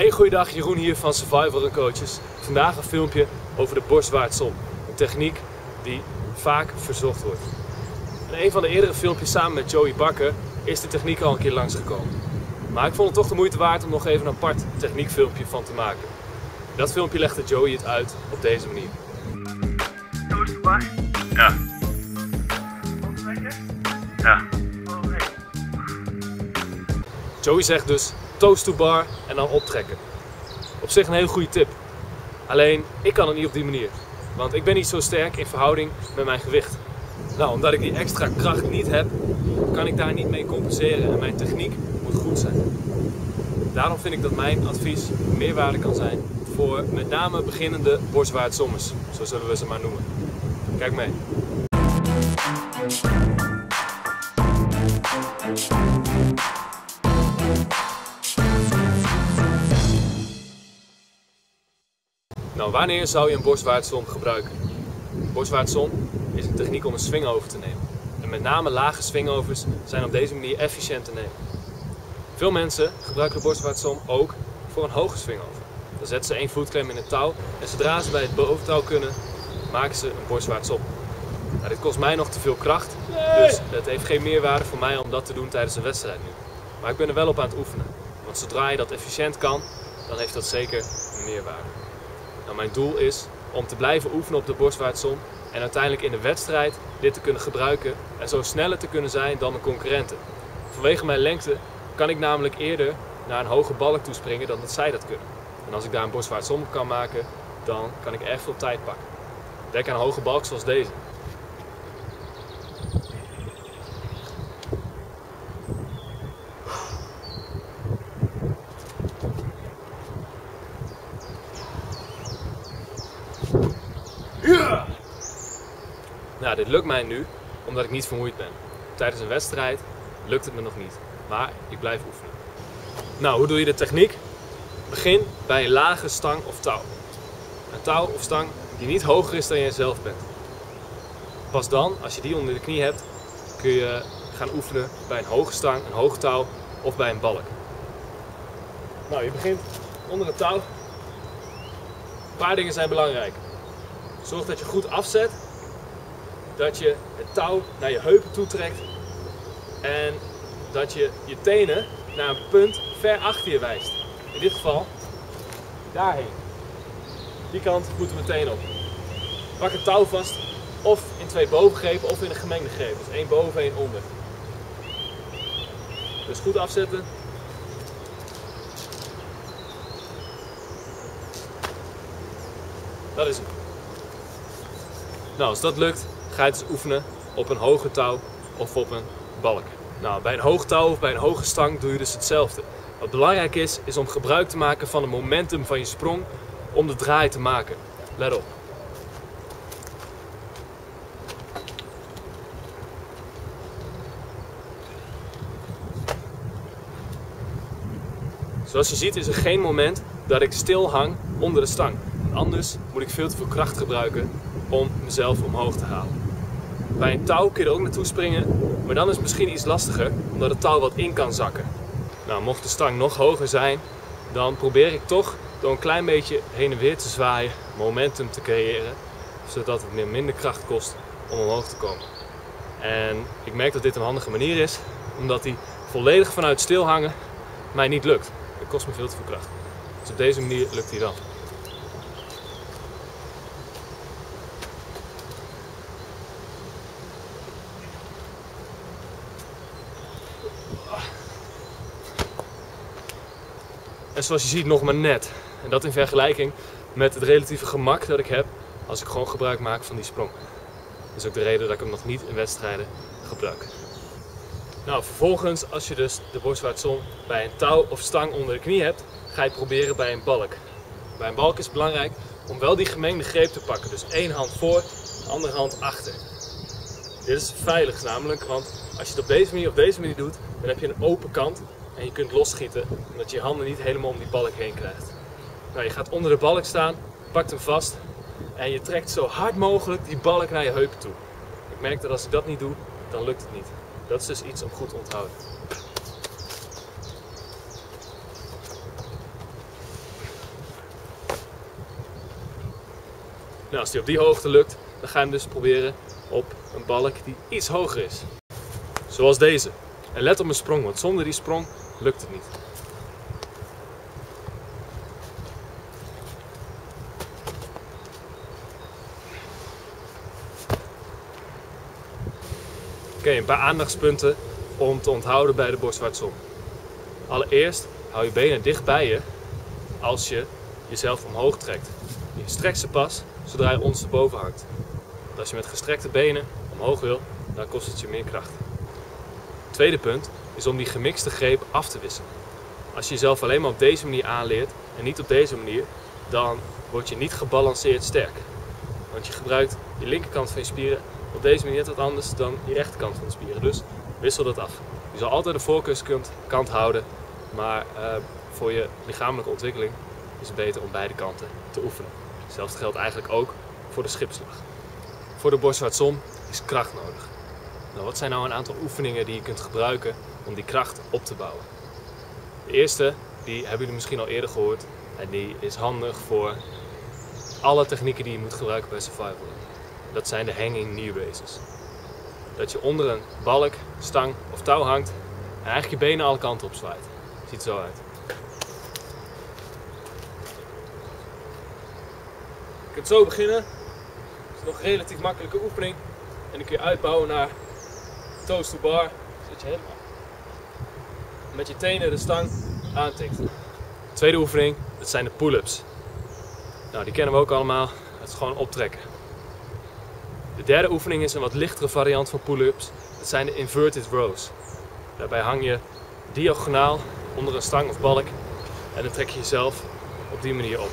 Hey, goeiedag, Jeroen hier van Survival Coaches. Vandaag een filmpje over de borstwaartsom. Een techniek die vaak verzocht wordt. In een van de eerdere filmpjes samen met Joey Bakker is de techniek al een keer langsgekomen. Maar ik vond het toch de moeite waard om nog even een apart techniekfilmpje van te maken. Dat filmpje legde Joey het uit op deze manier. Ja. Ja. Joey zegt dus toast to bar en dan optrekken. Op zich een hele goede tip. Alleen ik kan het niet op die manier. Want ik ben niet zo sterk in verhouding met mijn gewicht. Nou, omdat ik die extra kracht niet heb, kan ik daar niet mee compenseren en mijn techniek moet goed zijn. Daarom vind ik dat mijn advies meerwaarde kan zijn voor met name beginnende borstwaartsommers. Zo zullen we ze maar noemen. Kijk mee. Nou, wanneer zou je een borstwaartsom gebruiken? Borstwaartsom is een techniek om een swingover te nemen. En met name lage swingovers zijn op deze manier efficiënt te nemen. Veel mensen gebruiken de borstwaartsom ook voor een hoge swingover. Dan zetten ze één voetklem in het touw en zodra ze bij het boventouw kunnen, maken ze een borstwaartsom. Nou, dit kost mij nog te veel kracht, dus het heeft geen meerwaarde voor mij om dat te doen tijdens een wedstrijd nu. Maar ik ben er wel op aan het oefenen. Want zodra je dat efficiënt kan, dan heeft dat zeker een meerwaarde. Nou, mijn doel is om te blijven oefenen op de borstwaartsom en uiteindelijk in de wedstrijd dit te kunnen gebruiken en zo sneller te kunnen zijn dan mijn concurrenten. Vanwege mijn lengte kan ik namelijk eerder naar een hoge balk toespringen dan dat zij dat kunnen. En als ik daar een borstwaartsom kan maken, dan kan ik erg veel tijd pakken. Denk aan een hoge balk zoals deze. Dit lukt mij nu omdat ik niet vermoeid ben. Tijdens een wedstrijd lukt het me nog niet, maar ik blijf oefenen. Nou, hoe doe je de techniek? Begin bij een lage stang of touw. Een touw of stang die niet hoger is dan jij zelf bent. Pas dan, als je die onder de knie hebt, kun je gaan oefenen bij een hoge stang, een hoog touw of bij een balk. Nou, je begint onder het touw. Een paar dingen zijn belangrijk. Zorg dat je goed afzet, dat je het touw naar je heupen toe trekt en dat je je tenen naar een punt ver achter je wijst. In dit geval daarheen. Die kant moeten we meteen op. Pak het touw vast, of in twee bovengrepen of in een gemengde greep. Dus één boven, één onder. Dus goed afzetten. Dat is hem. Nou, als dat lukt, ga je dus oefenen op een hoge touw of op een balk. Nou, bij een hoog touw of bij een hoge stang doe je dus hetzelfde. Wat belangrijk is, is om gebruik te maken van het momentum van je sprong om de draai te maken. Let op. Zoals je ziet is er geen moment dat ik stil hang onder de stang. Anders moet ik veel te veel kracht gebruiken om mezelf omhoog te halen. Bij een touw kun je er ook naartoe springen, maar dan is het misschien iets lastiger omdat het touw wat in kan zakken. Nou, mocht de stang nog hoger zijn, dan probeer ik toch door een klein beetje heen en weer te zwaaien momentum te creëren, zodat het meer minder kracht kost om omhoog te komen. En ik merk dat dit een handige manier is, omdat die volledig vanuit stilhangen mij niet lukt. Het kost me veel te veel kracht. Dus op deze manier lukt hij dan. En zoals je ziet nog maar net. En dat in vergelijking met het relatieve gemak dat ik heb als ik gewoon gebruik maak van die sprong. Dat is ook de reden dat ik hem nog niet in wedstrijden gebruik. Nou, vervolgens, als je dus de borstwaartsom bij een touw of stang onder de knie hebt, ga je proberen bij een balk. Bij een balk is het belangrijk om wel die gemengde greep te pakken. Dus één hand voor, de andere hand achter. Dit is veilig namelijk, want als je het op deze manier op deze manier doet, dan heb je een open kant en je kunt losschieten omdat je je handen niet helemaal om die balk heen krijgt. Nou, je gaat onder de balk staan, pakt hem vast en je trekt zo hard mogelijk die balk naar je heupen toe. Ik merk dat als ik dat niet doe, dan lukt het niet. Dat is dus iets om goed te onthouden. Nou, als die op die hoogte lukt, dan ga je hem dus proberen op een balk die iets hoger is. Zoals deze. En let op mijn sprong, want zonder die sprong lukt het niet. Oké, een paar aandachtspunten om te onthouden bij de borstwaartsom. Allereerst hou je benen dicht bij je als je jezelf omhoog trekt. Je strekt ze pas zodra je ondersteboven hangt. Want als je met gestrekte benen omhoog wil, dan kost het je meer kracht. tweede punt is om die gemixte greep af te wisselen. Als je jezelf alleen maar op deze manier aanleert en niet op deze manier, dan word je niet gebalanceerd sterk. Want je gebruikt je linkerkant van je spieren op deze manier wat anders dan je rechterkant van de spieren. Dus wissel dat af. Je zal altijd de voorkeurskant houden, maar uh, voor je lichamelijke ontwikkeling is het beter om beide kanten te oefenen. Hetzelfde geldt eigenlijk ook voor de schipslag. Voor de borstwaartsom is kracht nodig. Nou, wat zijn nou een aantal oefeningen die je kunt gebruiken om die kracht op te bouwen? De eerste, die hebben jullie misschien al eerder gehoord en die is handig voor alle technieken die je moet gebruiken bij survival. Dat zijn de hanging knee raises. Dat je onder een balk, stang of touw hangt en eigenlijk je benen alle kanten op zwaait. Ziet zo uit. Je kunt zo beginnen. Het is nog een relatief makkelijke oefening. En dan kun je uitbouwen naar toes to bar. Zit je helemaal met je tenen de stang aantikt. tweede oefening, dat zijn de pull-ups. Nou, die kennen we ook allemaal. Het is gewoon optrekken. De derde oefening is een wat lichtere variant van pull-ups. Dat zijn de inverted rows. Daarbij hang je diagonaal onder een stang of balk en dan trek je jezelf op die manier op.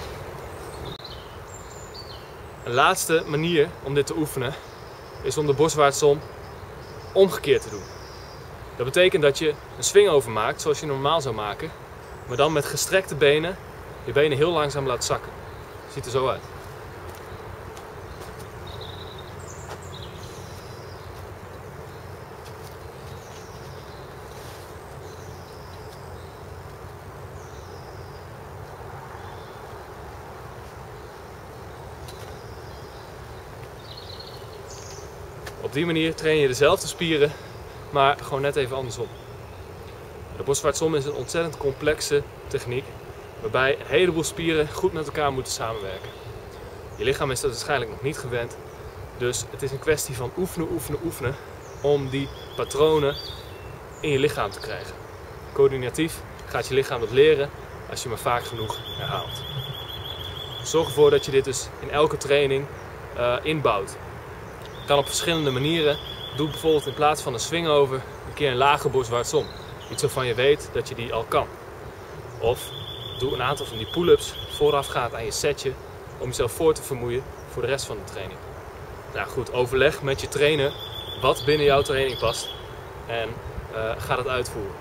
Een laatste manier om dit te oefenen is om de borstwaartsom omgekeerd te doen. Dat betekent dat je een swing over maakt zoals je normaal zou maken, maar dan met gestrekte benen je benen heel langzaam laat zakken. Ziet er zo uit. Op die manier train je dezelfde spieren, maar gewoon net even andersom. De borstvaartsom is een ontzettend complexe techniek, waarbij een heleboel spieren goed met elkaar moeten samenwerken. Je lichaam is dat waarschijnlijk nog niet gewend, dus het is een kwestie van oefenen, oefenen, oefenen om die patronen in je lichaam te krijgen. Coördinatief gaat je lichaam dat leren als je maar vaak genoeg herhaalt. Zorg ervoor dat je dit dus in elke training uh, inbouwt kan op verschillende manieren. Doe bijvoorbeeld in plaats van een swing over een keer een lage borstwaartsom. Iets waarvan je weet dat je die al kan. Of doe een aantal van die pull-ups voorafgaand aan je setje om jezelf voor te vermoeien voor de rest van de training. Nou goed, overleg met je trainer wat binnen jouw training past en uh, ga dat uitvoeren.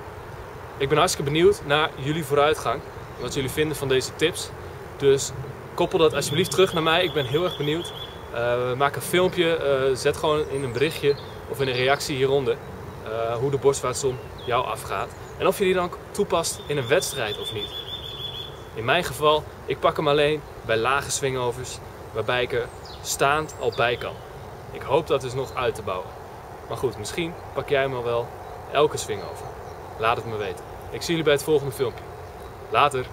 Ik ben hartstikke benieuwd naar jullie vooruitgang en wat jullie vinden van deze tips. Dus koppel dat alsjeblieft terug naar mij. Ik ben heel erg benieuwd uh, maak een filmpje, uh, zet gewoon in een berichtje of in een reactie hieronder uh, hoe de borstvaartsom jou afgaat. En of je die dan toepast in een wedstrijd of niet. In mijn geval, ik pak hem alleen bij lage swingovers, waarbij ik er staand al bij kan. Ik hoop dat dus nog uit te bouwen. Maar goed, misschien pak jij hem al wel elke swingover. Laat het me weten. Ik zie jullie bij het volgende filmpje. Later!